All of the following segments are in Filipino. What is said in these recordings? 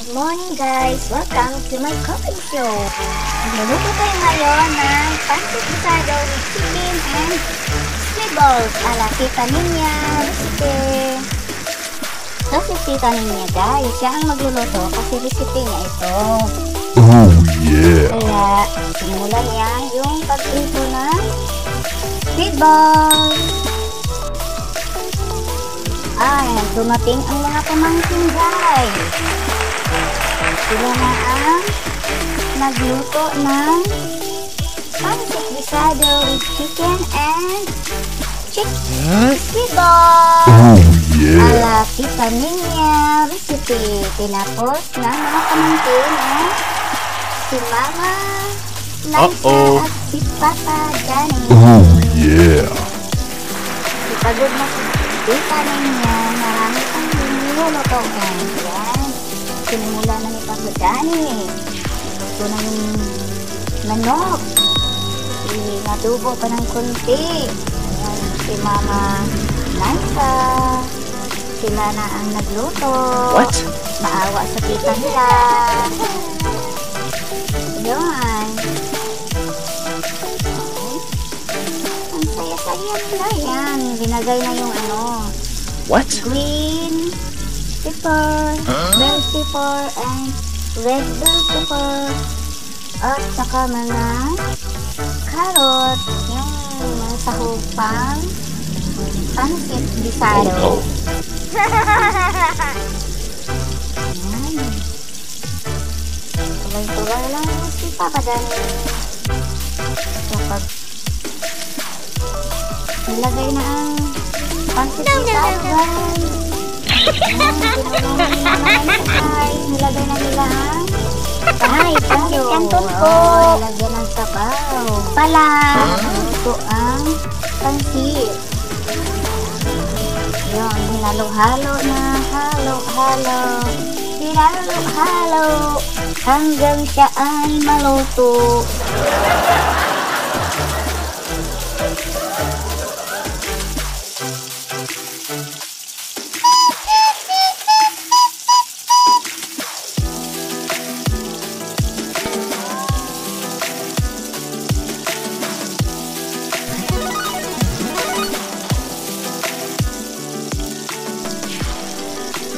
Good morning guys! Welcome to my cooking show! Magluluto tayo ngayon ng pancit bisado with chicken and balls ala Tita Ninya recipe. So si Tita Ninya guys, siya ang magluluto kasi recipe niya ito. Oh yeah. Kaya simulan niya yung pag-ito ng squid balls. Ay, dumating ang mga pamangkin guys. Sila na ang nagluto ng pancit bisado with chicken and chicken squid balls. Oh yeah. Ala Tita Ninya recipe. Tinapos ng mga pamangkin na si Mama Liza at si Papa Danny. Oh yeah. Ipagod na si Tita Ninya. Marami pang niluluto guys. Sinimula na ni Papa Danny. Ito na yung manok. Inadubo pa ng kunti. Ayan, si Mama Liza. Sila na ang nagluto. What? Maawa sa tita nila. Yun. Ang saya-saya nila yan. Linagay na yung ano, What? green pepper, bell pepper, and red bell pepper. At saka mga carrot, yung mga sahog pang pancit bisado. Oh. Tuloy-tuloy lang si Papa Dani. Kapag nilagay na ang pancit bisado guys. Nilagay na nila ang ay, pancit canton po. Nilagyan ng. Pala, ito ang pancit. Yun, hinalo-halo na, halo-halo. Hinalo-halo hanggang siya ay maluto.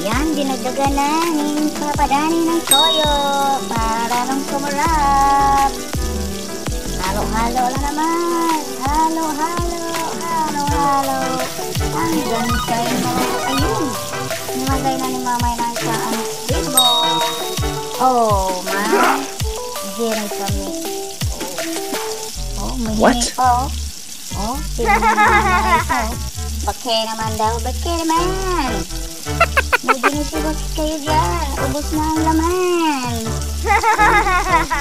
Yan, dinagdagan na ni papadani ng toyo para lang kumarap. Halo-halo lang naman. Halo-halo, halo-halo. Hanggang sa'yo na ayun. Nilagay na ni mamay ng sa ang bimbo. Oh, ma. Very kami. Oh, may What? oh. Oh, sino naman ito? Bakhe naman daw, bakhe naman. May binisibos kayo dyan. Ubus na ang laman.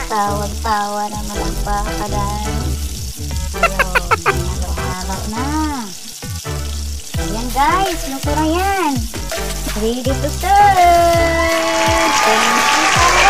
Tawag-tawa naman ang pakadan. Ayun, halo-halo na. Ayan guys, luto na yan. Ready to serve. Thank you,